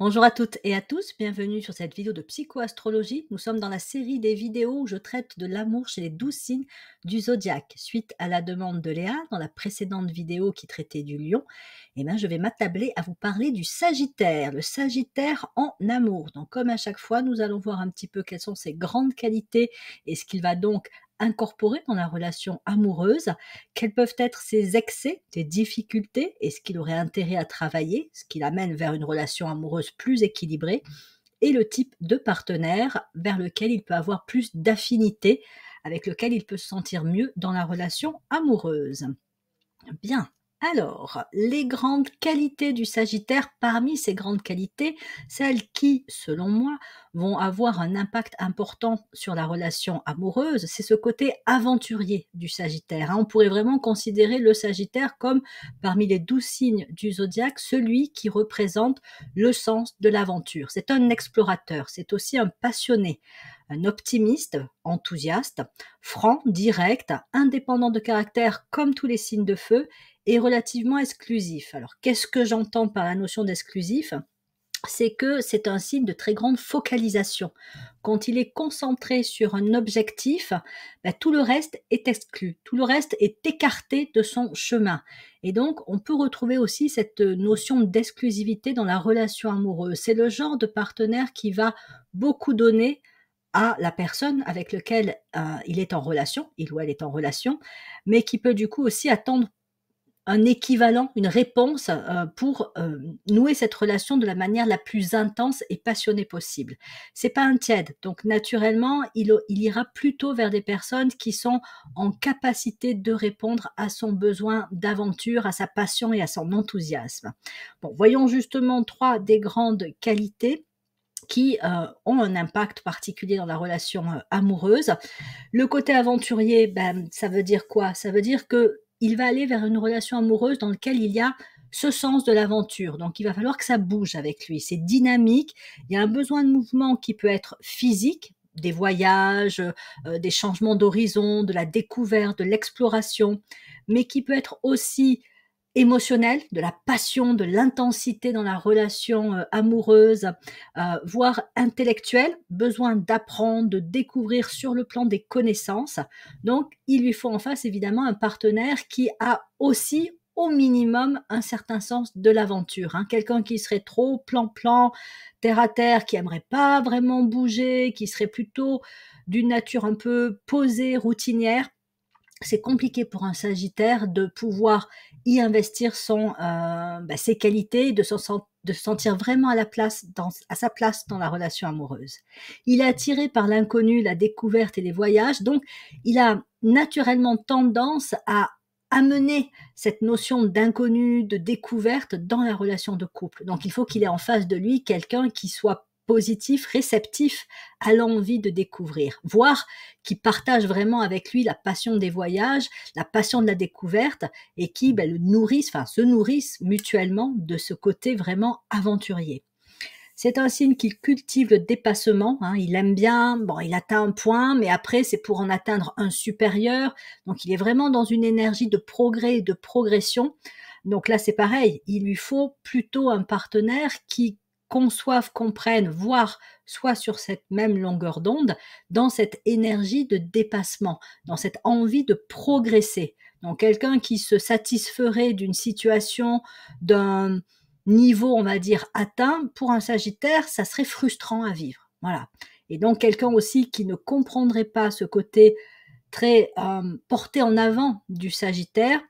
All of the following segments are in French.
Bonjour à toutes et à tous, bienvenue sur cette vidéo de psychoastrologie. Nous sommes dans la série des vidéos où je traite de l'amour chez les douze signes du zodiaque. Suite à la demande de Léa dans la précédente vidéo qui traitait du lion, eh bien, je vais m'attabler à vous parler du sagittaire, le sagittaire en amour. Donc comme à chaque fois, nous allons voir un petit peu quelles sont ses grandes qualités et ce qu'il va donc incorporer dans la relation amoureuse, quels peuvent être ses excès, ses difficultés et ce qu'il aurait intérêt à travailler, ce qui l'amène vers une relation amoureuse plus équilibrée, et le type de partenaire vers lequel il peut avoir plus d'affinité, avec lequel il peut se sentir mieux dans la relation amoureuse. Bien, alors, les grandes qualités du Sagittaire, parmi ces grandes qualités, celles qui, selon moi, vont avoir un impact important sur la relation amoureuse, c'est ce côté aventurier du Sagittaire. Hein. On pourrait vraiment considérer le Sagittaire comme, parmi les douze signes du zodiaque, celui qui représente le sens de l'aventure. C'est un explorateur, c'est aussi un passionné, un optimiste, enthousiaste, franc, direct, indépendant de caractère comme tous les signes de feu est relativement exclusif. Alors, qu'est-ce que j'entends par la notion d'exclusif? C'est que c'est un signe de très grande focalisation. Quand il est concentré sur un objectif, ben, tout le reste est exclu, tout le reste est écarté de son chemin. Et donc, on peut retrouver aussi cette notion d'exclusivité dans la relation amoureuse. C'est le genre de partenaire qui va beaucoup donner à la personne avec laquelle euh, il est en relation, il ou elle est en relation, mais qui peut du coup aussi attendre un équivalent, une réponse euh, pour euh, nouer cette relation de la manière la plus intense et passionnée possible. C'est pas un tiède, donc naturellement, il, ira plutôt vers des personnes qui sont en capacité de répondre à son besoin d'aventure, à sa passion et à son enthousiasme. Bon, voyons justement trois des grandes qualités qui euh, ont un impact particulier dans la relation amoureuse. Le côté aventurier, ben, ça veut dire quoi? Ça veut dire que il va aller vers une relation amoureuse dans laquelle il y a ce sens de l'aventure. Donc il va falloir que ça bouge avec lui. C'est dynamique. Il y a un besoin de mouvement qui peut être physique, des voyages, euh, des changements d'horizon, de la découverte, de l'exploration, mais qui peut être aussi émotionnel, de la passion, de l'intensité dans la relation euh, amoureuse, euh, voire intellectuelle, besoin d'apprendre, de découvrir sur le plan des connaissances. Donc, il lui faut en face évidemment un partenaire qui a aussi au minimum un certain sens de l'aventure. Hein. Quelqu'un qui serait trop plan-plan, terre à terre, qui aimerait pas vraiment bouger, qui serait plutôt d'une nature un peu posée, routinière, c'est compliqué pour un Sagittaire de pouvoir y investir son, euh, bah, ses qualités, de, se sentir vraiment à, la place dans, à sa place dans la relation amoureuse. Il est attiré par l'inconnu, la découverte et les voyages, donc il a naturellement tendance à amener cette notion d'inconnu, de découverte dans la relation de couple. Donc il faut qu'il ait en face de lui quelqu'un qui soit positif, réceptif à l'envie de découvrir, voire qui partage vraiment avec lui la passion des voyages, la passion de la découverte et qui ben, le nourrissent, enfin se nourrissent mutuellement de ce côté vraiment aventurier. C'est un signe qu'il cultive le dépassement. Hein. Il aime bien, bon, il atteint un point, mais après, c'est pour en atteindre un supérieur. Donc, il est vraiment dans une énergie de progrès et de progression. Donc là, c'est pareil. Il lui faut plutôt un partenaire qui conçoivent, comprennent, voire soit sur cette même longueur d'onde, dans cette énergie de dépassement, dans cette envie de progresser. Donc quelqu'un qui se satisferait d'une situation, d'un niveau, on va dire, atteint, pour un Sagittaire, ça serait frustrant à vivre. Voilà. Et donc quelqu'un aussi qui ne comprendrait pas ce côté très euh, porté en avant du Sagittaire,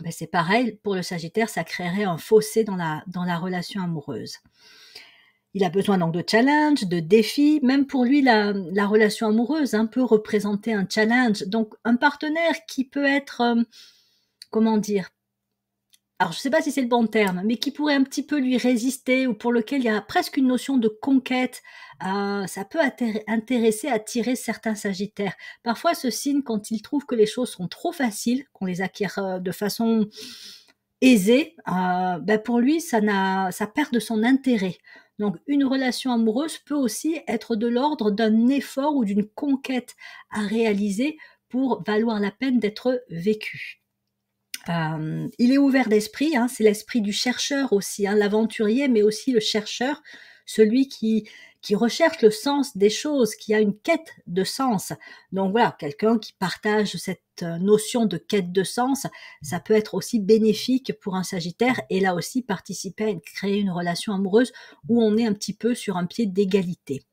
ben c'est pareil, pour le Sagittaire, ça créerait un fossé dans la, dans la relation amoureuse. Il a besoin donc de challenge, de défis. Même pour lui, la, la relation amoureuse hein, peut représenter un challenge. Donc, un partenaire qui peut être, euh, comment dire, alors je ne sais pas si c'est le bon terme, mais qui pourrait un petit peu lui résister ou pour lequel il y a presque une notion de conquête, euh, ça peut intéresser, attirer certains Sagittaires. Parfois, ce signe, quand il trouve que les choses sont trop faciles, qu'on les acquiert euh, de façon aisée, ben pour lui, ça perd de son intérêt. Donc une relation amoureuse peut aussi être de l'ordre d'un effort ou d'une conquête à réaliser pour valoir la peine d'être vécue. Il est ouvert d'esprit, hein, c'est l'esprit du chercheur aussi, hein, l'aventurier, mais aussi le chercheur, celui qui, qui recherche le sens des choses, qui a une quête de sens. Donc voilà, quelqu'un qui partage cette euh, notion de quête de sens, ça peut être aussi bénéfique pour un Sagittaire et là aussi participer à créer une relation amoureuse où on est un petit peu sur un pied d'égalité.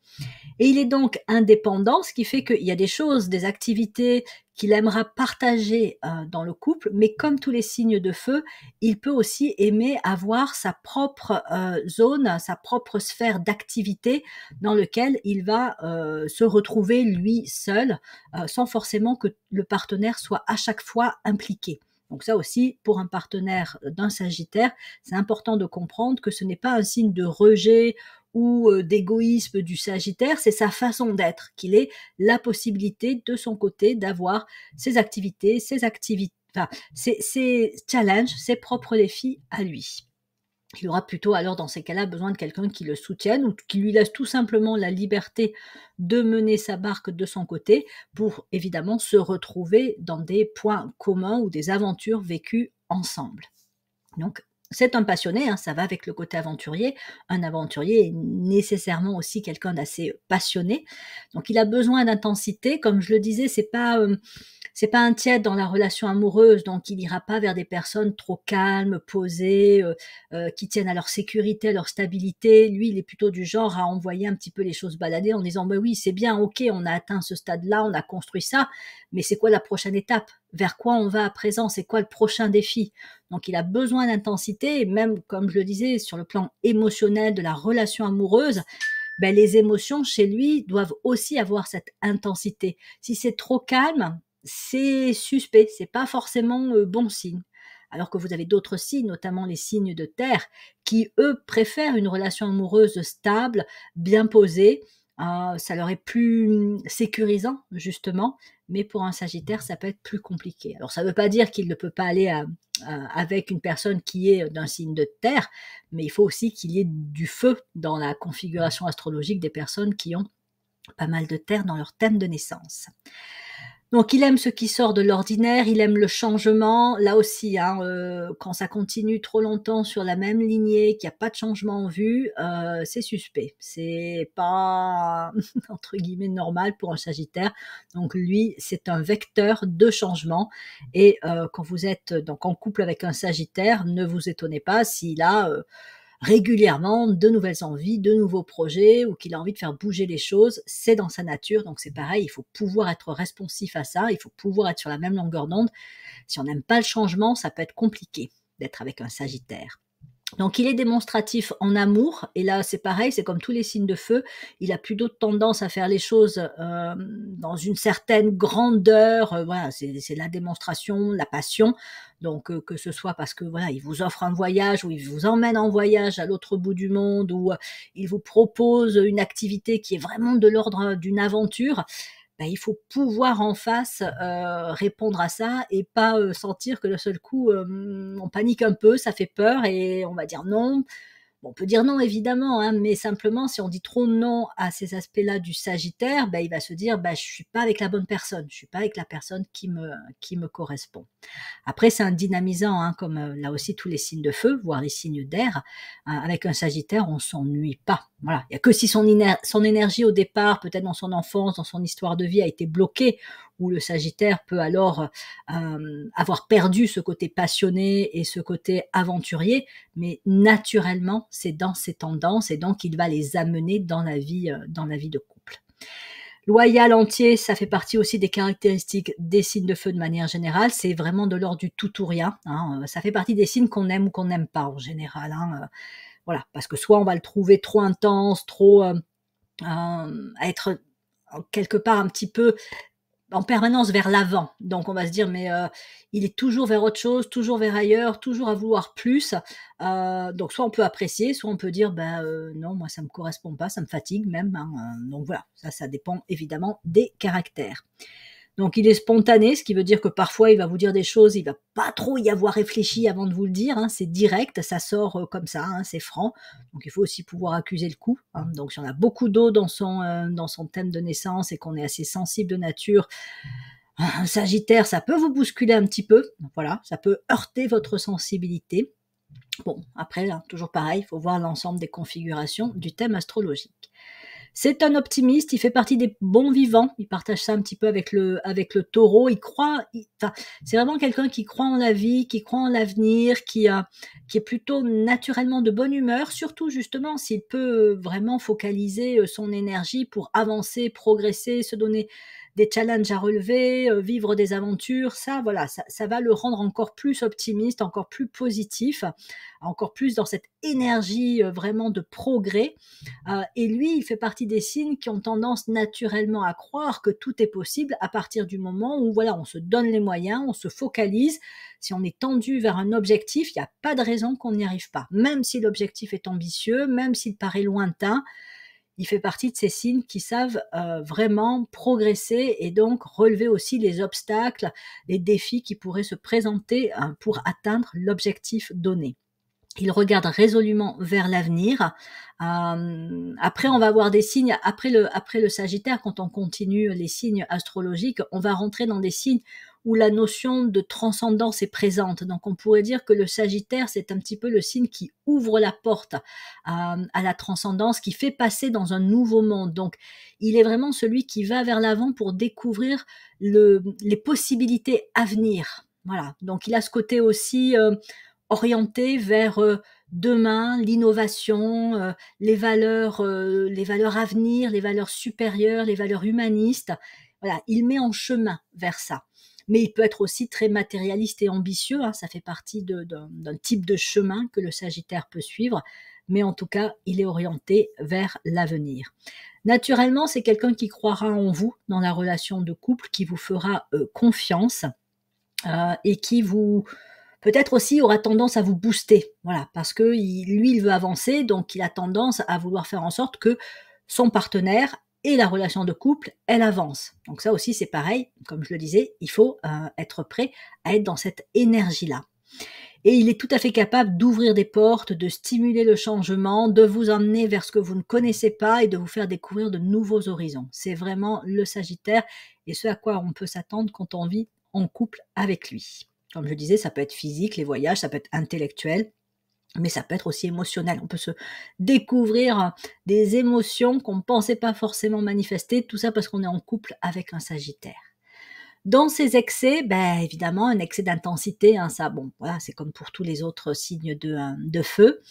Et il est donc indépendant, ce qui fait qu'il y a des choses, des activités qu'il aimera partager euh, dans le couple, mais comme tous les signes de feu, il peut aussi aimer avoir sa propre euh, zone, sa propre sphère d'activité dans lequel il va euh, se retrouver lui seul, sans forcément que le partenaire soit à chaque fois impliqué. Donc ça aussi, pour un partenaire d'un Sagittaire, c'est important de comprendre que ce n'est pas un signe de rejet ou euh, d'égoïsme du Sagittaire, c'est sa façon d'être, qu'il ait la possibilité de son côté d'avoir ses activités, ses activités, enfin, ses, challenges, ses propres défis à lui. Il aura plutôt alors dans ces cas-là besoin de quelqu'un qui le soutienne ou qui lui laisse tout simplement la liberté de mener sa barque de son côté pour évidemment se retrouver dans des points communs ou des aventures vécues ensemble. Donc c'est un passionné, hein, ça va avec le côté aventurier. Un aventurier est nécessairement aussi quelqu'un d'assez passionné. Donc il a besoin d'intensité. Comme je le disais, c'est pas c'est pas un tiède dans la relation amoureuse, donc il ira pas vers des personnes trop calmes, posées, qui tiennent à leur sécurité, à leur stabilité. Lui, il est plutôt du genre à envoyer un petit peu les choses balader en disant, bah oui, c'est bien, ok, on a atteint ce stade-là, on a construit ça, mais c'est quoi la prochaine étape? Vers quoi on va à présent C'est quoi le prochain défi Donc il a besoin d'intensité, même, comme je le disais, sur le plan émotionnel de la relation amoureuse, ben, les émotions chez lui doivent aussi avoir cette intensité. Si c'est trop calme, c'est suspect, c'est pas forcément bon signe. Alors que vous avez d'autres signes, notamment les signes de terre, qui eux préfèrent une relation amoureuse stable, bien posée. Ah, ça leur est plus sécurisant, justement, mais pour un Sagittaire, ça peut être plus compliqué. Alors ça ne veut pas dire qu'il ne peut pas aller avec une personne qui est d'un signe de terre, mais il faut aussi qu'il y ait du feu dans la configuration astrologique des personnes qui ont pas mal de terre dans leur thème de naissance. Donc il aime ce qui sort de l'ordinaire, il aime le changement. Là aussi, hein, euh, quand ça continue trop longtemps sur la même lignée, qu'il n'y a pas de changement en vue, euh, c'est suspect. C'est pas entre guillemets normal pour un Sagittaire. Donc lui, c'est un vecteur de changement. Et euh, quand vous êtes donc en couple avec un Sagittaire, ne vous étonnez pas s'il a régulièrement de nouvelles envies, de nouveaux projets ou qu'il a envie de faire bouger les choses, c'est dans sa nature. Donc c'est pareil, il faut pouvoir être responsif à ça, il faut pouvoir être sur la même longueur d'onde. Si on n'aime pas le changement, ça peut être compliqué d'être avec un Sagittaire. Donc il est démonstratif en amour, et là c'est pareil, c'est comme tous les signes de feu, il a plutôt tendance à faire les choses euh, dans une certaine grandeur, euh, voilà, c'est la démonstration, la passion, donc euh, que ce soit parce que voilà, il vous offre un voyage, ou il vous emmène en voyage à l'autre bout du monde, ou il vous propose une activité qui est vraiment de l'ordre d'une aventure, bah, il faut pouvoir en face euh, répondre à ça et pas euh, sentir que le seul coup on panique un peu, ça fait peur et on va dire non on peut dire non évidemment, hein, mais simplement si on dit trop non à ces aspects-là du Sagittaire, ben, il va se dire bah, je suis pas avec la bonne personne, je suis pas avec la personne qui me, qui me correspond. Après c'est un dynamisant, hein, comme euh, là aussi tous les signes de feu, voire les signes d'air. Euh, avec un Sagittaire, on s'ennuie pas. Voilà, il y a que si son énergie au départ, peut-être dans son enfance, dans son histoire de vie, a été bloquée où le Sagittaire peut alors euh, avoir perdu ce côté passionné et ce côté aventurier, mais naturellement, c'est dans ses tendances et donc il va les amener dans la vie, euh, dans la vie de couple. Loyal entier, ça fait partie aussi des caractéristiques des signes de feu de manière générale. C'est vraiment de l'ordre du tout ou rien. Hein. Ça fait partie des signes qu'on aime ou qu'on n'aime pas en général. Hein. Voilà, parce que soit on va le trouver trop intense, trop euh, être quelque part un petit peu en permanence vers l'avant. Donc on va se dire mais euh, il est toujours vers autre chose, toujours vers ailleurs, toujours à vouloir plus. Euh, donc soit on peut apprécier, soit on peut dire ben euh, non moi ça me correspond pas, ça me fatigue même. Hein, donc voilà, ça ça dépend évidemment des caractères. Donc il est spontané, ce qui veut dire que parfois il va vous dire des choses, il va pas trop y avoir réfléchi avant de vous le dire, hein, c'est direct, ça sort euh, comme ça, hein, c'est franc. Donc il faut aussi pouvoir accuser le coup. Hein. Donc si on a beaucoup d'eau dans son, euh, dans son thème de naissance et qu'on est assez sensible de nature, Un Sagittaire, ça peut vous bousculer un petit peu, voilà, ça peut heurter votre sensibilité. Bon, après, toujours pareil, il faut voir l'ensemble des configurations du thème astrologique. C'est un optimiste, il fait partie des bons vivants, il partage ça un petit peu avec le, avec le taureau, il croit, c'est vraiment quelqu'un qui croit en la vie, qui croit en l'avenir, qui, a, qui est plutôt naturellement de bonne humeur, surtout justement s'il peut vraiment focaliser euh, son énergie pour avancer, progresser, se donner des challenges à relever, euh, vivre des aventures, ça, voilà, ça, va le rendre encore plus optimiste, encore plus positif, encore plus dans cette énergie euh, vraiment de progrès. Euh, et lui, il fait partie des signes qui ont tendance naturellement à croire que tout est possible à partir du moment où, voilà, on se donne les moyens, on se focalise. Si on est tendu vers un objectif, il n'y a pas de raison qu'on n'y arrive pas. Même si l'objectif est ambitieux, même s'il paraît lointain, il fait partie de ces signes qui savent euh, vraiment progresser et donc relever aussi les obstacles, les défis qui pourraient se présenter hein, pour atteindre l'objectif donné. Il regarde résolument vers l'avenir. Euh, après, on va avoir des signes. Après le, après le Sagittaire, quand on continue les signes astrologiques, on va rentrer dans des signes où la notion de transcendance est présente. Donc on pourrait dire que le Sagittaire, c'est un petit peu le signe qui ouvre la porte à, la transcendance, qui fait passer dans un nouveau monde. Donc il est vraiment celui qui va vers l'avant pour découvrir le, les possibilités à venir. Voilà. Donc il a ce côté aussi euh, orienté vers euh, demain, l'innovation, euh, les valeurs, les valeurs à venir, les valeurs supérieures, les valeurs humanistes. Voilà, il met en chemin vers ça mais il peut être aussi très matérialiste et ambitieux. Hein. ça fait partie d'un type de chemin que le Sagittaire peut suivre, mais en tout cas, il est orienté vers l'avenir. Naturellement, c'est quelqu'un qui croira en vous dans la relation de couple, qui vous fera euh, confiance euh, et qui vous peut-être aussi aura tendance à vous booster. Voilà, parce que lui, il veut avancer, donc il a tendance à vouloir faire en sorte que son partenaire et la relation de couple, elle avance. Donc ça aussi, c'est pareil, comme je le disais, il faut euh, être prêt à être dans cette énergie-là. Et il est tout à fait capable d'ouvrir des portes, de stimuler le changement, de vous emmener vers ce que vous ne connaissez pas et de vous faire découvrir de nouveaux horizons. C'est vraiment le Sagittaire et ce à quoi on peut s'attendre quand on vit en couple avec lui. Comme je disais, ça peut être physique, les voyages, ça peut être intellectuel, mais ça peut être aussi émotionnel. On peut se découvrir des émotions qu'on ne pensait pas forcément manifester, tout ça parce qu'on est en couple avec un Sagittaire. Dans ces excès, ben, évidemment, un excès d'intensité, hein, ça, bon, c'est comme pour tous les autres signes de, euh, de feu.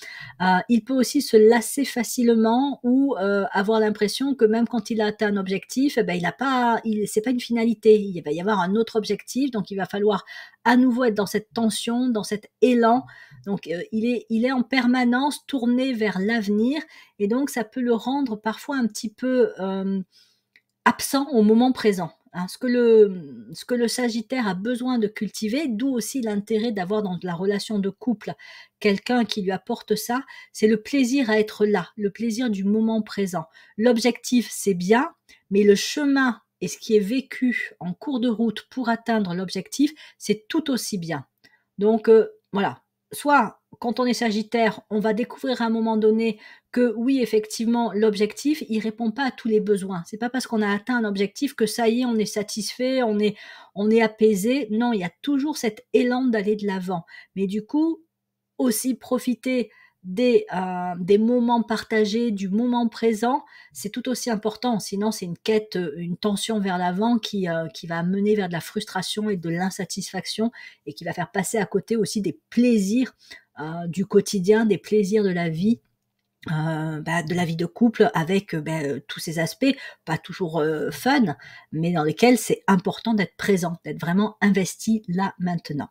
Euh, il peut aussi se lasser facilement ou euh, avoir l'impression que même quand il a atteint un objectif, eh ben, il a pas, il, c'est pas une finalité. Il va y avoir un autre objectif, donc il va falloir à nouveau être dans cette tension, dans cet élan. Donc, il est, il est en permanence tourné vers l'avenir, et donc ça peut le rendre parfois un petit peu absent au moment présent. Hein, ce, que le, ce que le Sagittaire a besoin de cultiver, d'où aussi l'intérêt d'avoir dans la relation de couple quelqu'un qui lui apporte ça, c'est le plaisir à être là, le plaisir du moment présent. L'objectif, c'est bien, mais le chemin et ce qui est vécu en cours de route pour atteindre l'objectif, c'est tout aussi bien. Donc euh, voilà, soit quand on est Sagittaire, on va découvrir à un moment donné que oui, effectivement, l'objectif, il répond pas à tous les besoins. C'est pas parce qu'on a atteint un objectif que ça y est, on est satisfait, on est, on est apaisé. Non, il y a toujours cet élan d'aller de l'avant. Mais du coup, aussi profiter des, euh, des moments partagés, du moment présent, c'est tout aussi important. Sinon, c'est une quête, une tension vers l'avant qui, euh, qui va mener vers de la frustration et de l'insatisfaction et qui va faire passer à côté aussi des plaisirs euh, du quotidien, des plaisirs de la vie euh, bah, de la vie de couple avec euh, bah, tous ces aspects, pas toujours fun, mais dans lesquels c'est important d'être présent, d'être vraiment investi là maintenant.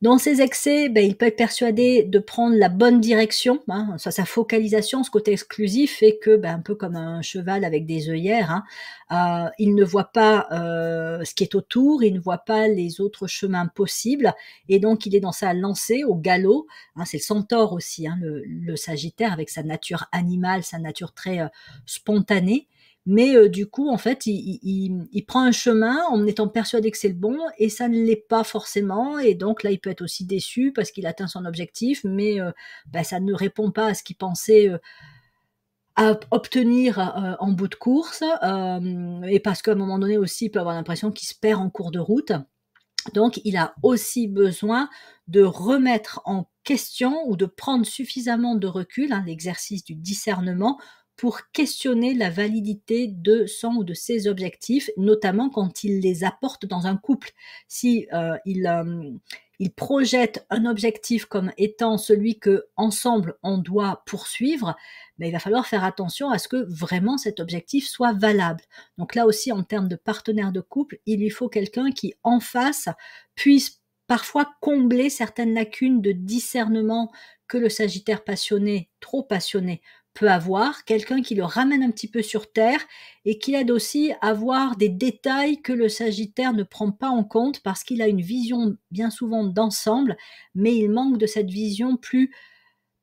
Dans ses excès, ben, il peut être persuadé de prendre la bonne direction. Hein, sa focalisation, ce côté exclusif, fait que, ben, un peu comme un cheval avec des œillères, hein, euh, il ne voit pas euh, ce qui est autour, il ne voit pas les autres chemins possibles, et donc il est dans sa lancée au galop. Hein, c'est le centaure aussi, hein, le, Sagittaire, avec sa nature animale, sa nature très euh, spontanée mais euh, du coup, en fait, il, prend un chemin en étant persuadé que c'est le bon, et ça ne l'est pas forcément, et donc là, il peut être aussi déçu parce qu'il atteint son objectif, mais euh, bah, ça ne répond pas à ce qu'il pensait euh, à obtenir en bout de course, et parce qu'à un moment donné aussi, il peut avoir l'impression qu'il se perd en cours de route. Donc, il a aussi besoin de remettre en question ou de prendre suffisamment de recul, hein, l'exercice du discernement, pour questionner la validité de son ou de ses objectifs, notamment quand il les apporte dans un couple. Si euh, il, il projette un objectif comme étant celui que ensemble on doit poursuivre, mais ben, il va falloir faire attention à ce que vraiment cet objectif soit valable. Donc là aussi, en termes de partenaire de couple, il lui faut quelqu'un qui en face puisse parfois combler certaines lacunes de discernement que le Sagittaire passionné, trop passionné, peut avoir, quelqu'un qui le ramène un petit peu sur terre et qui aide aussi à voir des détails que le Sagittaire ne prend pas en compte parce qu'il a une vision bien souvent d'ensemble, mais il manque de cette vision plus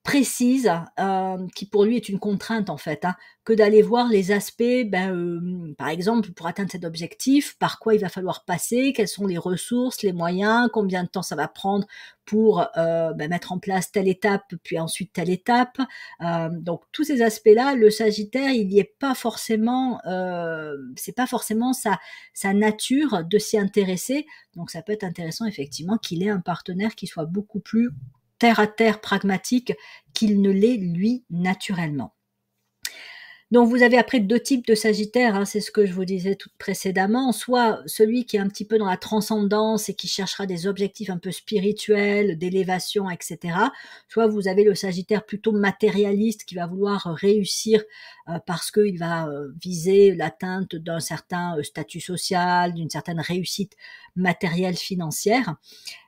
précise, euh, qui pour lui est une contrainte en fait, hein, que d'aller voir les aspects, ben, euh, par exemple, pour atteindre cet objectif, par quoi il va falloir passer, quelles sont les ressources, les moyens, combien de temps ça va prendre pour euh, ben, mettre en place telle étape, puis ensuite telle étape. donc tous ces aspects-là, le Sagittaire, il n'y est pas forcément, c'est pas forcément sa, sa nature de s'y intéresser. Donc ça peut être intéressant effectivement qu'il ait un partenaire qui soit beaucoup plus terre à terre pragmatique qu'il ne l'est lui naturellement. Donc vous avez après deux types de Sagittaire, hein, c'est ce que je vous disais tout précédemment, soit celui qui est un petit peu dans la transcendance et qui cherchera des objectifs un peu spirituels, d'élévation, etc. Soit vous avez le Sagittaire plutôt matérialiste qui va vouloir réussir euh, parce qu'il va euh, viser l'atteinte d'un certain euh, statut social, d'une certaine réussite matérielle financière.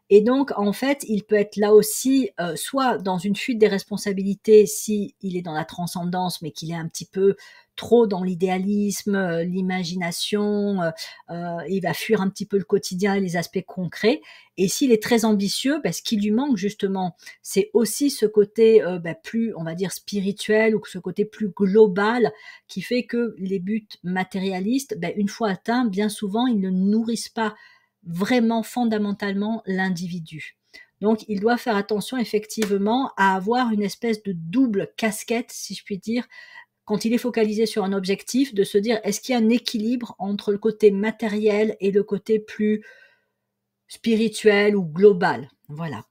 Et donc, en fait, il peut être là aussi, euh, soit dans une fuite des responsabilités, si il est dans la transcendance, mais qu'il est un petit peu trop dans l'idéalisme, euh, l'imagination, euh, il va fuir un petit peu le quotidien et les aspects concrets. Et s'il est très ambitieux, ben, ce qui lui manque justement, c'est aussi ce côté ben, plus, on va dire, spirituel ou ce côté plus global qui fait que les buts matérialistes, ben, une fois atteints, bien souvent, ils ne nourrissent pas vraiment fondamentalement l'individu. Donc il doit faire attention effectivement à avoir une espèce de double casquette, si je puis dire, quand il est focalisé sur un objectif, de se dire est-ce qu'il y a un équilibre entre le côté matériel et le côté plus spirituel ou global? Voilà.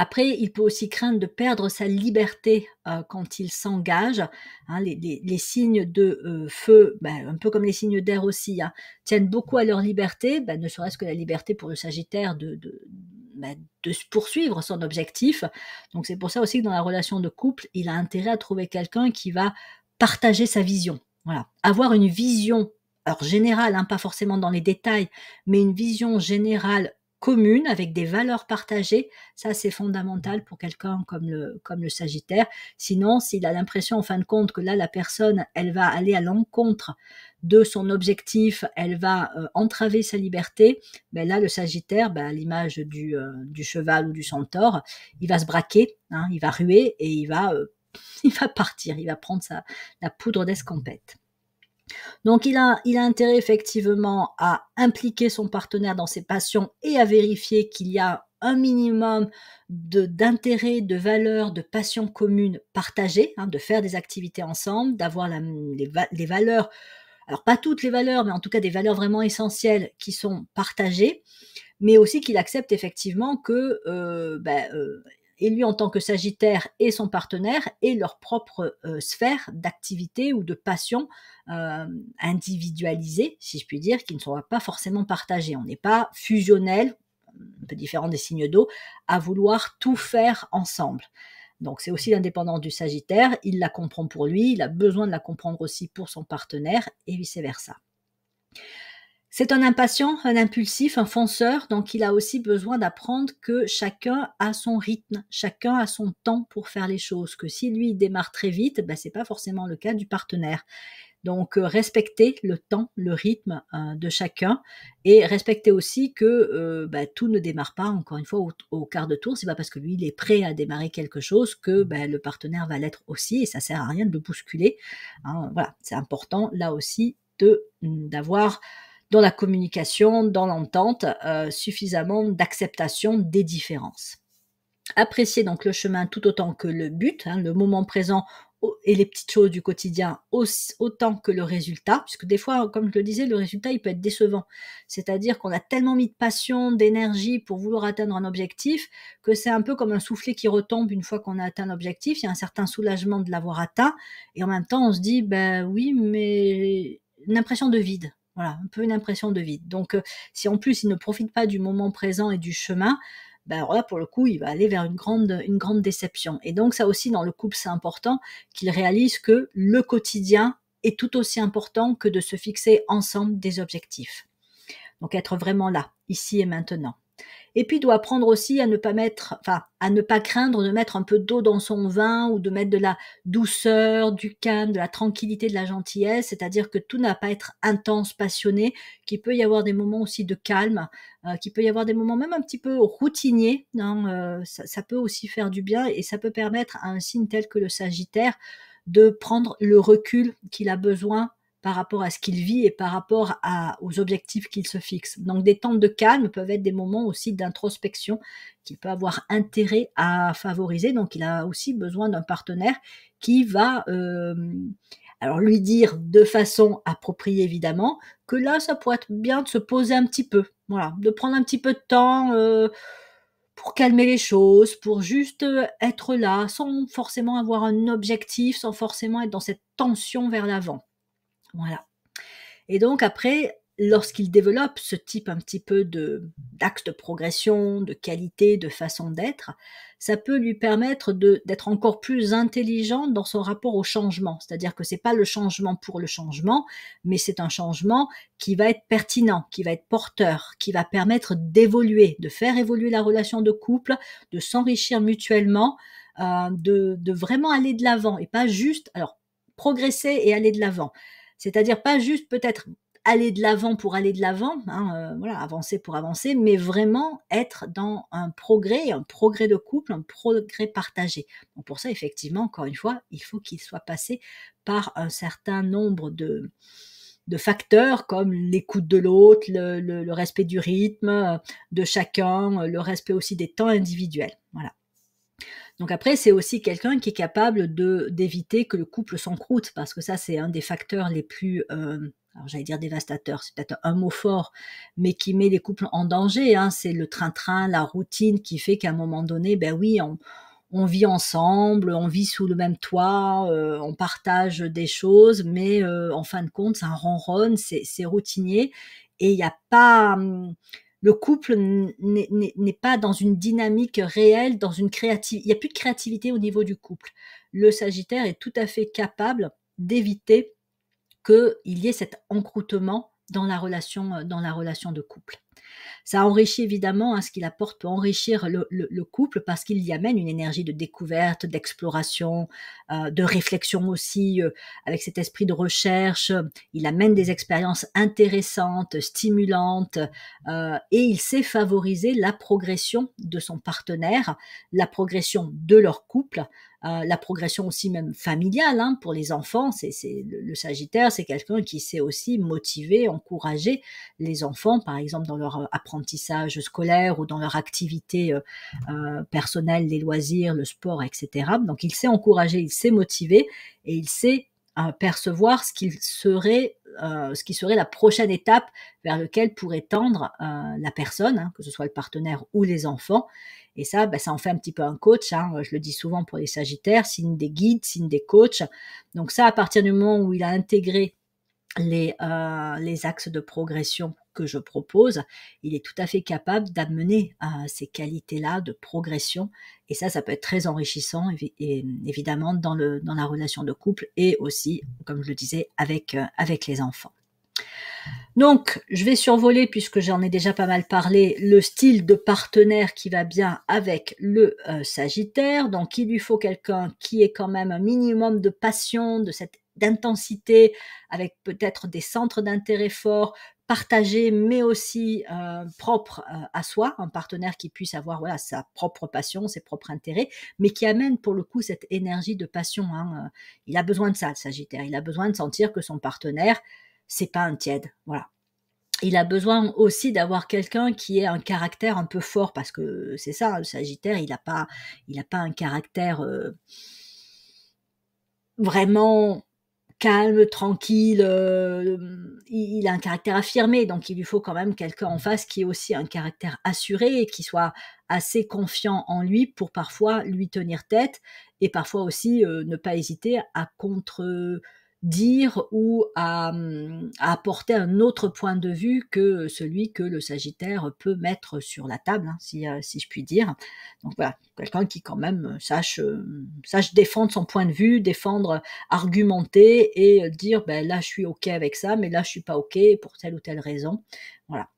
Après, il peut aussi craindre de perdre sa liberté euh, quand il s'engage. Hein, les, signes de euh, feu, ben, un peu comme les signes d'air aussi, hein, tiennent beaucoup à leur liberté, ben, ne serait-ce que la liberté pour le Sagittaire de, de, ben, poursuivre son objectif. Donc c'est pour ça aussi que dans la relation de couple, il a intérêt à trouver quelqu'un qui va partager sa vision. Voilà, avoir une vision alors générale, hein, pas forcément dans les détails, mais une vision générale commune avec des valeurs partagées, ça c'est fondamental pour quelqu'un comme le, comme le Sagittaire. Sinon, s'il a l'impression en fin de compte que là la personne, elle va aller à l'encontre de son objectif, elle va euh, entraver sa liberté, ben là le Sagittaire, ben, à l'image du, euh, du, cheval ou du centaure, il va se braquer, hein, il va ruer et il va, euh, il va partir, il va prendre sa, la poudre d'escampette. Donc il a, intérêt effectivement à impliquer son partenaire dans ses passions et à vérifier qu'il y a un minimum d'intérêt, de, valeurs, de passions communes partagées, hein, de faire des activités ensemble, d'avoir les, les, valeurs, alors pas toutes les valeurs, mais en tout cas des valeurs vraiment essentielles qui sont partagées, mais aussi qu'il accepte effectivement que euh, ben, euh, et lui en tant que Sagittaire et son partenaire aient leur propre euh, sphère d'activité ou de passion euh, individualisée, si je puis dire, qui ne sont pas forcément partagées. On n'est pas fusionnel, un peu différent des signes d'eau, à vouloir tout faire ensemble. Donc c'est aussi l'indépendance du Sagittaire, il la comprend pour lui, il a besoin de la comprendre aussi pour son partenaire et vice-versa. C'est un impatient, un impulsif, un fonceur, donc il a aussi besoin d'apprendre que chacun a son rythme, chacun a son temps pour faire les choses, que si lui démarre très vite, ben, c'est pas forcément le cas du partenaire. Donc euh, respecter le temps, le rythme euh, de chacun et respecter aussi que euh, ben, tout ne démarre pas encore une fois au, quart de tour. C'est pas parce que lui il est prêt à démarrer quelque chose que ben, le partenaire va l'être aussi et ça sert à rien de le bousculer. Hein. voilà, c'est important là aussi de d'avoir dans la communication, dans l'entente, euh, suffisamment d'acceptation des différences. Apprécier donc le chemin tout autant que le but, hein, le moment présent et les petites choses du quotidien autant que le résultat, puisque des fois, comme je le disais, le résultat, il peut être décevant. C'est-à-dire qu'on a tellement mis de passion, d'énergie pour vouloir atteindre un objectif, que c'est un peu comme un soufflet qui retombe une fois qu'on a atteint l'objectif. Il y a un certain soulagement de l'avoir atteint, et en même temps, on se dit, ben oui, mais une impression de vide. Voilà, un peu une impression de vide. Donc, euh, si en plus il ne profite pas du moment présent et du chemin, ben alors là, pour le coup, il va aller vers une grande, une grande déception. Et donc, ça aussi, dans le couple, c'est important qu'il réalise que le quotidien est tout aussi important que de se fixer ensemble des objectifs. Donc, être vraiment là, ici et maintenant. Et puis, il doit apprendre aussi à ne pas mettre, enfin, à ne pas craindre de mettre un peu d'eau dans son vin ou de mettre de la douceur, du calme, de la tranquillité, de la gentillesse. C'est-à-dire que tout n'a pas à être intense, passionné, qu'il peut y avoir des moments aussi de calme, euh, qu'il peut y avoir des moments même un petit peu routiniers. Euh, ça peut aussi faire du bien et ça peut permettre à un signe tel que le Sagittaire de prendre le recul qu'il a besoin par rapport à ce qu'il vit et par rapport aux objectifs qu'il se fixe. Donc des temps de calme peuvent être des moments aussi d'introspection qu'il peut avoir intérêt à favoriser. Donc il a aussi besoin d'un partenaire qui va euh, alors lui dire de façon appropriée évidemment que là ça pourrait être bien de se poser un petit peu, voilà, de prendre un petit peu de temps. Euh, pour calmer les choses, pour juste euh, être là, sans forcément avoir un objectif, sans forcément être dans cette tension vers l'avant. Voilà. Et donc après, lorsqu'il développe ce type un petit peu de de progression, de qualité, de façon d'être, ça peut lui permettre d'être encore plus intelligent dans son rapport au changement. C'est-à-dire que c'est pas le changement pour le changement, mais c'est un changement qui va être pertinent, qui va être porteur, qui va permettre d'évoluer, de faire évoluer la relation de couple, de s'enrichir mutuellement, euh, de, de vraiment aller de l'avant et pas juste alors progresser et aller de l'avant. C'est-à-dire pas juste peut-être aller de l'avant pour aller de l'avant, hein, euh, voilà, avancer pour avancer, mais vraiment être dans un progrès, un progrès de couple, un progrès partagé. Donc pour ça, effectivement, encore une fois, il faut qu'il soit passé par un certain nombre de, facteurs comme l'écoute de l'autre, le, le, respect du rythme euh, de chacun, le respect aussi des temps individuels. Voilà. Donc après, c'est aussi quelqu'un qui est capable de d'éviter que le couple s'encroute, parce que ça, c'est un des facteurs les plus, euh, alors j'allais dire dévastateurs, c'est peut-être un mot fort, mais qui met les couples en danger. Hein. C'est le train-train, la routine qui fait qu'à un moment donné, ben oui, on, vit ensemble, on vit sous le même toit, euh, on partage des choses, mais euh, en fin de compte, ça ronronne, c'est routinier, et il n'y a pas... Hum, le couple n'est pas dans une dynamique réelle, dans une créativité. Il n'y a plus de créativité au niveau du couple. Le Sagittaire est tout à fait capable d'éviter qu'il y ait cet encroutement dans la relation, dans la relation de couple. Ça enrichit évidemment, hein, ce qu'il apporte peut enrichir le, couple parce qu'il y amène une énergie de découverte, d'exploration, euh, de réflexion aussi, euh, avec cet esprit de recherche. Il amène des expériences intéressantes, stimulantes, euh, et il sait favoriser la progression de son partenaire, la progression de leur couple, euh, la progression aussi même familiale hein, pour les enfants. C'est, le, Sagittaire, c'est quelqu'un qui sait aussi motiver, encourager les enfants, par exemple dans leur euh, apprentissage scolaire ou dans leur activité euh, euh, personnelle, les loisirs, le sport, etc. Donc il sait encourager, il sait motiver et il sait percevoir ce qu'il serait, ce qui serait la prochaine étape vers lequel pourrait tendre la personne, hein, que ce soit le partenaire ou les enfants. Et ça, bah, ça en fait un petit peu un coach. Hein. Je le dis souvent pour les Sagittaires, signe des guides, signe des coachs. Donc ça, à partir du moment où il a intégré les, euh, axes de progression que je propose, il est tout à fait capable d'amener euh, ces qualités-là de progression. Et ça, ça peut être très enrichissant, évidemment, dans, la relation de couple et aussi, comme je le disais, avec, euh, avec les enfants. Donc, je vais survoler, puisque j'en ai déjà pas mal parlé, le style de partenaire qui va bien avec le euh, Sagittaire. Donc, il lui faut quelqu'un qui ait quand même un minimum de passion, de cette d'intensité, avec peut-être des centres d'intérêt forts, partagés, mais aussi euh, propres euh, à soi, un partenaire qui puisse avoir voilà sa propre passion, ses propres intérêts, mais qui amène pour le coup cette énergie de passion. Hein. Il a besoin de ça, le Sagittaire. Il a besoin de sentir que son partenaire c'est pas un tiède. Voilà. Il a besoin aussi d'avoir quelqu'un qui ait un caractère un peu fort parce que c'est ça, le Sagittaire, il n'a pas, il pas un caractère. Euh, vraiment calme, tranquille, euh, il, a un caractère affirmé, donc il lui faut quand même quelqu'un en face qui ait aussi un caractère assuré et qui soit assez confiant en lui pour parfois lui tenir tête et parfois aussi euh, ne pas hésiter à contre dire ou à, apporter un autre point de vue que celui que le Sagittaire peut mettre sur la table, hein, si, euh, si, je puis dire. Donc voilà, quelqu'un qui quand même sache, euh, sache défendre son point de vue, défendre, argumenter et dire ben là je suis ok avec ça, mais là je suis pas ok pour telle ou telle raison. Voilà.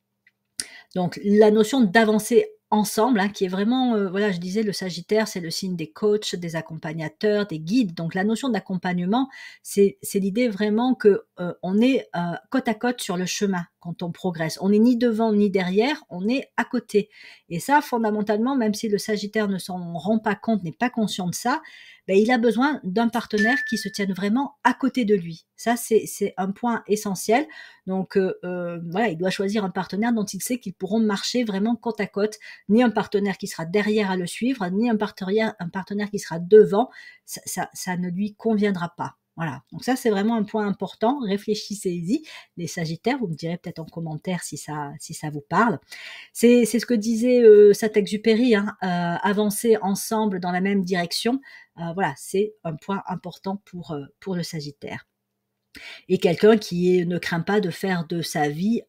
Donc la notion d'avancer ensemble, hein, qui est vraiment, euh, voilà, je disais, le Sagittaire, c'est le signe des coachs, des accompagnateurs, des guides. Donc la notion d'accompagnement, c'est l'idée vraiment que euh, on est euh, côte à côte sur le chemin quand on progresse. On n'est ni devant ni derrière, on est à côté. Et ça, fondamentalement, même si le Sagittaire ne s'en rend pas compte, n'est pas conscient de ça, ben, il a besoin d'un partenaire qui se tienne vraiment à côté de lui. Ça, c'est un point essentiel. Donc, euh, euh, voilà, il doit choisir un partenaire dont il sait qu'ils pourront marcher vraiment côte à côte. Ni un partenaire qui sera derrière à le suivre, ni un partenaire, un partenaire qui sera devant. ça, ça ne lui conviendra pas. Voilà, donc ça c'est vraiment un point important, réfléchissez-y, les Sagittaires, vous me direz peut-être en commentaire si ça, si ça vous parle. C'est ce que disait euh, Saint-Exupéry, hein, avancer ensemble dans la même direction, voilà, c'est un point important pour, euh, pour le Sagittaire et quelqu'un qui ne craint pas de faire de sa vie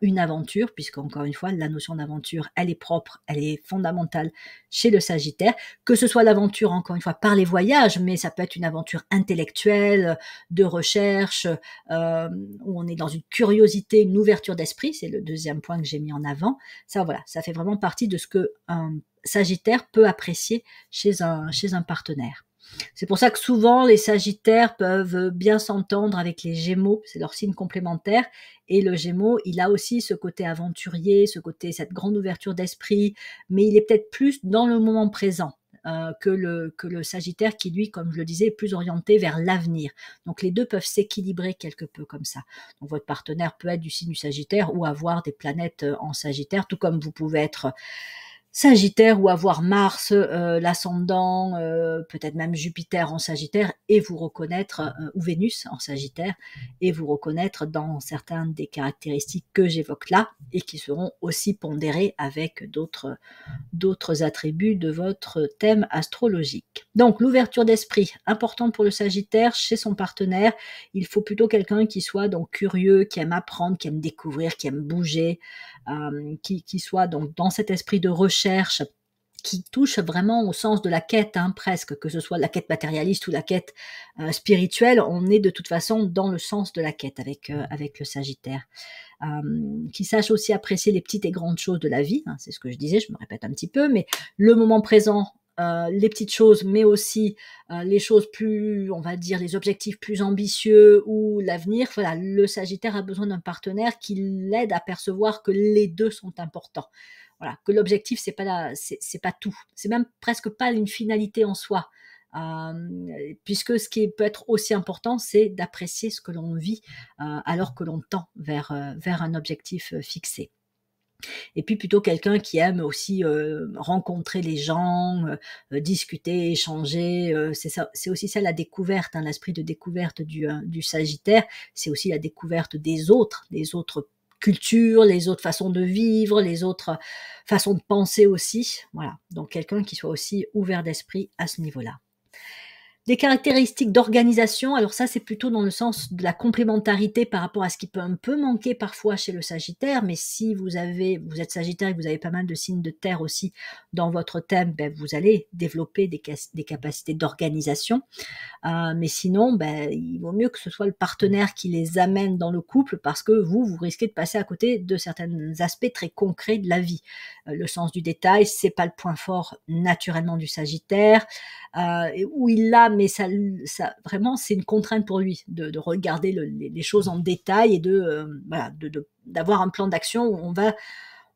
une aventure, puisque encore une fois, la notion d'aventure, elle est propre, elle est fondamentale chez le Sagittaire, que ce soit l'aventure, encore une fois, par les voyages, mais ça peut être une aventure intellectuelle, de recherche, euh, où on est dans une curiosité, une ouverture d'esprit, c'est le deuxième point que j'ai mis en avant. Ça, voilà, ça fait vraiment partie de ce que un Sagittaire peut apprécier chez un, chez un partenaire. C'est pour ça que souvent les Sagittaires peuvent bien s'entendre avec les Gémeaux, c'est leur signe complémentaire. Et le Gémeaux, il a aussi ce côté aventurier, ce côté, cette grande ouverture d'esprit, mais il est peut-être plus dans le moment présent. Euh, que, le, que le Sagittaire qui, lui, comme je le disais, est plus orienté vers l'avenir. Donc les deux peuvent s'équilibrer quelque peu comme ça. Donc votre partenaire peut être du signe du Sagittaire ou avoir des planètes euh, en Sagittaire, tout comme vous pouvez être Sagittaire ou avoir Mars, euh, l'ascendant, euh, peut-être même Jupiter en Sagittaire et vous reconnaître, euh, ou Vénus en Sagittaire, et vous reconnaître dans certaines des caractéristiques que j'évoque là et qui seront aussi pondérées avec d'autres, attributs de votre thème astrologique. Donc l'ouverture d'esprit, importante pour le Sagittaire chez son partenaire, il faut plutôt quelqu'un qui soit donc curieux, qui aime apprendre, qui aime découvrir, qui aime bouger, qui, qui, soit donc dans cet esprit de recherche qui touche vraiment au sens de la quête, hein, presque, que ce soit la quête matérialiste ou la quête euh, spirituelle, on est de toute façon dans le sens de la quête avec, euh, avec le Sagittaire. Euh, qui sache aussi apprécier les petites et grandes choses de la vie, hein, c'est ce que je disais, je me répète un petit peu, mais le moment présent, les petites choses, mais aussi les choses plus, on va dire, les objectifs plus ambitieux ou l'avenir. Voilà, le Sagittaire a besoin d'un partenaire qui l'aide à percevoir que les deux sont importants. Que l'objectif c'est pas c'est pas tout, c'est même presque pas une finalité en soi. Euh, puisque ce qui peut être aussi important, c'est d'apprécier ce que l'on vit alors que l'on tend vers, vers un objectif fixé. Et puis plutôt quelqu'un qui aime aussi euh, rencontrer les gens, euh, euh, discuter, échanger. c'est aussi ça la découverte, hein, l'esprit de découverte du, du Sagittaire. C'est aussi la découverte des autres, des autres cultures, les autres façons de vivre, les autres façons de penser aussi. Voilà. Donc quelqu'un qui soit aussi ouvert d'esprit à ce niveau-là. Des caractéristiques d'organisation, alors ça c'est plutôt dans le sens de la complémentarité par rapport à ce qui peut un peu manquer parfois chez le Sagittaire, mais si vous avez, vous êtes Sagittaire et que vous avez pas mal de signes de terre aussi dans votre thème, ben, vous allez développer des, capacités d'organisation. Euh, mais sinon, ben, il vaut mieux que ce soit le partenaire qui les amène dans le couple parce que vous, vous risquez de passer à côté de certains aspects très concrets de la vie. Euh, le sens du détail, c'est pas le point fort naturellement du Sagittaire, euh, où il l'a mais ça, vraiment, c'est une contrainte pour lui de, de regarder le, les, choses en détail et de, euh, voilà, d'avoir un plan d'action où on va,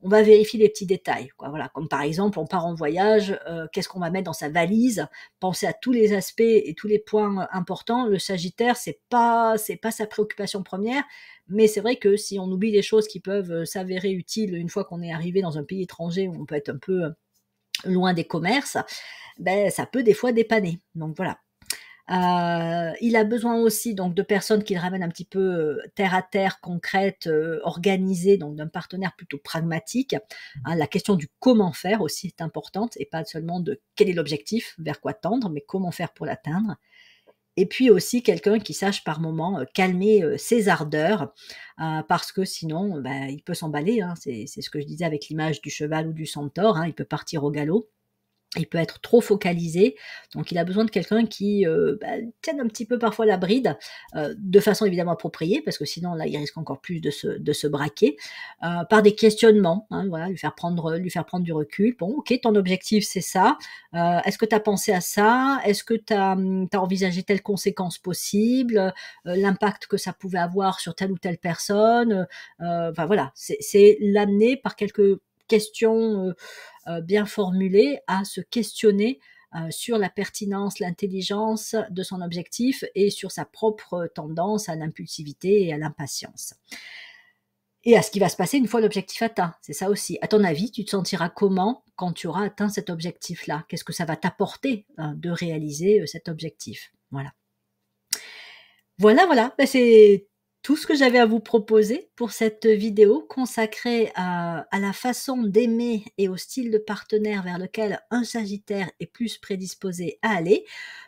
on va vérifier les petits détails. Quoi, voilà, comme par exemple, on part en voyage, euh, qu'est-ce qu'on va mettre dans sa valise? Penser à tous les aspects et tous les points importants. Le Sagittaire, c'est pas, c'est pas sa préoccupation première, mais c'est vrai que si on oublie des choses qui peuvent euh, s'avérer utiles une fois qu'on est arrivé dans un pays étranger où on peut être un peu loin des commerces, ben ça peut des fois dépanner. Donc voilà. Euh, il a besoin aussi donc de personnes qui le ramènent un petit peu euh, terre à terre, concrètes, euh, organisées, donc d'un partenaire plutôt pragmatique. Hein, la question du comment faire aussi est importante et pas seulement de quel est l'objectif, vers quoi tendre, mais comment faire pour l'atteindre. Et puis aussi quelqu'un qui sache par moment calmer ses ardeurs, parce que sinon, ben, il peut s'emballer. Hein. c'est ce que je disais avec l'image du cheval ou du centaure. Hein. il peut partir au galop il peut être trop focalisé, donc il a besoin de quelqu'un qui euh, bah, tienne un petit peu parfois la bride, euh, de façon évidemment appropriée, parce que sinon là il risque encore plus de se, de se braquer, euh, par des questionnements, hein, voilà, lui faire prendre, lui faire prendre du recul. Bon, ok, ton objectif c'est ça. Est-ce que tu as pensé à ça? Est-ce que tu as, hum, as, envisagé telle conséquence possible? L'impact que ça pouvait avoir sur telle ou telle personne? Enfin voilà, c'est l'amener par quelques questions bien formulées à se questionner euh, sur la pertinence, l'intelligence de son objectif et sur sa propre tendance à l'impulsivité et à l'impatience. Et à ce qui va se passer une fois l'objectif atteint. C'est ça aussi. À ton avis, tu te sentiras comment quand tu auras atteint cet objectif-là? Qu'est-ce que ça va t'apporter hein, de réaliser euh, cet objectif? Voilà. Voilà, voilà. Ben, c'est tout ce que j'avais à vous proposer pour cette vidéo consacrée à, la façon d'aimer et au style de partenaire vers lequel un Sagittaire est plus prédisposé à aller.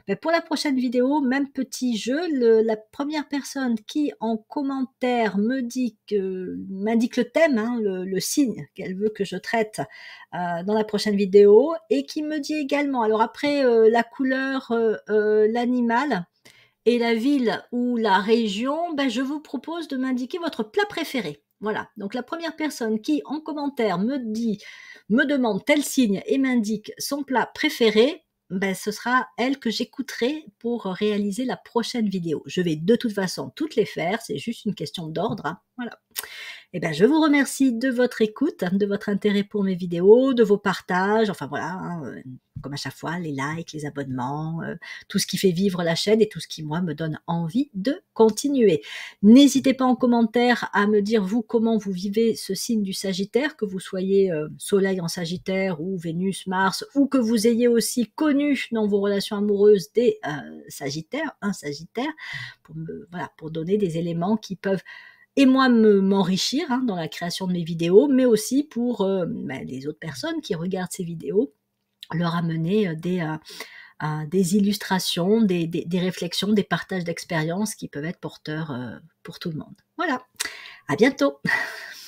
Mais pour la prochaine vidéo, même petit jeu, la première personne qui en commentaire me dit que m'indique le thème, hein, le, signe qu'elle veut que je traite euh, dans la prochaine vidéo, et qui me dit également, alors après euh, la couleur, euh, l'animal, et la ville ou la région, ben je vous propose de m'indiquer votre plat préféré. Voilà. Donc la première personne qui en commentaire me dit, me demande tel signe et m'indique son plat préféré, ben, ce sera elle que j'écouterai pour réaliser la prochaine vidéo. Je vais de toute façon toutes les faire, c'est juste une question d'ordre. Hein. Voilà. Eh ben, je vous remercie de votre écoute, de votre intérêt pour mes vidéos, de vos partages, enfin voilà, hein, euh, comme à chaque fois, les likes, les abonnements, euh, tout ce qui fait vivre la chaîne et tout ce qui, moi, me donne envie de continuer. N'hésitez pas en commentaire à me dire, vous, comment vous vivez ce signe du Sagittaire, que vous soyez euh, Soleil en Sagittaire ou Vénus, Mars, ou que vous ayez aussi connu dans vos relations amoureuses des Sagittaires, un Sagittaire, voilà, pour donner des éléments qui peuvent et moi m'enrichir hein, dans la création de mes vidéos, mais aussi pour euh, ben, les autres personnes qui regardent ces vidéos, leur amener euh, des, euh, des illustrations, des, réflexions, des partages d'expériences qui peuvent être porteurs pour tout le monde. Voilà, à bientôt